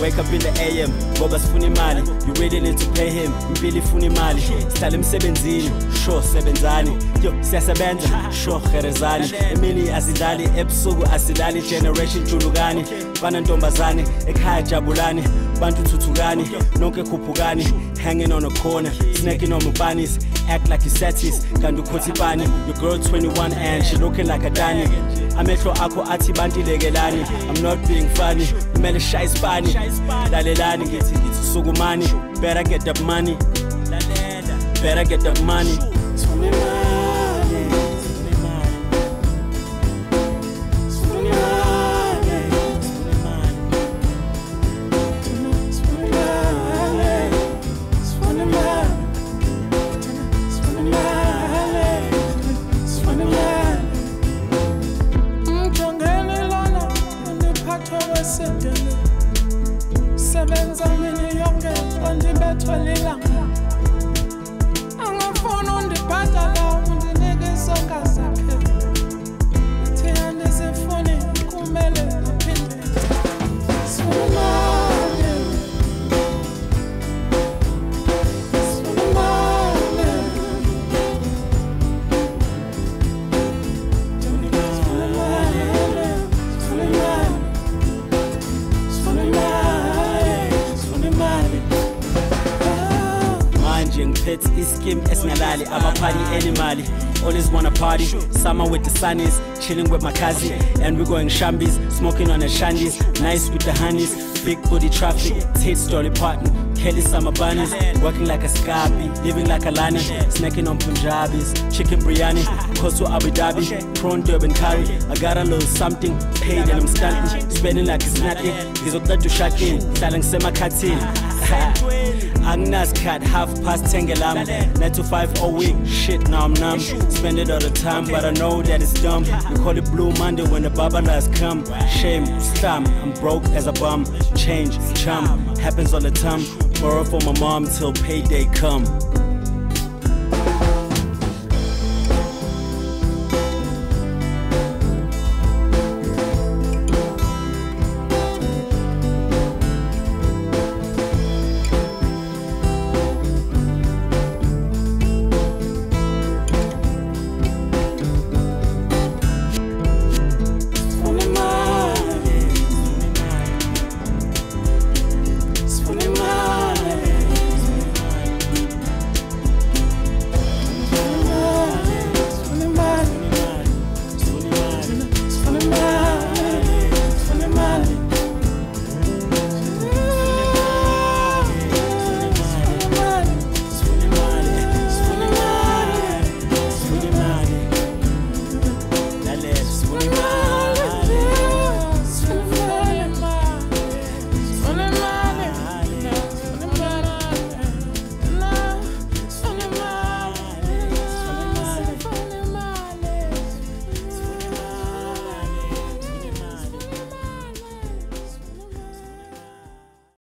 wake up in the am ngoba sifuna imali. You really need to pay him impilo ifuna imali. Sihlala emsebenzini sure sebenzani. Yo siyasebenza sure herezani emini asidlali ebusuku asilali generation julukani bana ntombazane ekhaya jabulani bantu thuthukani nonke khuphukani. Hanging on a corner snacking on mubanis act like you satis kanti ukhothi ipani your girl 21 and she looking like a dani. Amehlo akho athi bantilekelani i'm not being funny. Kumele shaye isipani lalelani ngithi ngithi sukumani better get that money. Better get that money sebenza mini yonke ondibethwe lilanga ngiphethe iskim esingalali amaphali enimali always wanna party. Summer with the sunnies chilling with my cousin. And we going shambis smoking on the shandies. Nice with the honeys. Big booty traffic. Tits dolly parton Kelly summer bunnies. Working like a scabi living like a lion, snacking on punjabis. Chicken biryani. Koso abu dhabi. Prawn durban curry. I got a little something. Paid and i'm stunting. Spending like it's nothing. Ngizoqeda ushakini hlala ngisemakhathini Agnes cat half past 10 gelam 9 to 5 all week shit now I'm numb. Spend it all the time but I know that it's dumb. We call it blue Monday when the babalas come. Shame slum I'm broke as a bum. Change chum happens all the time. Borrow from my mom till payday come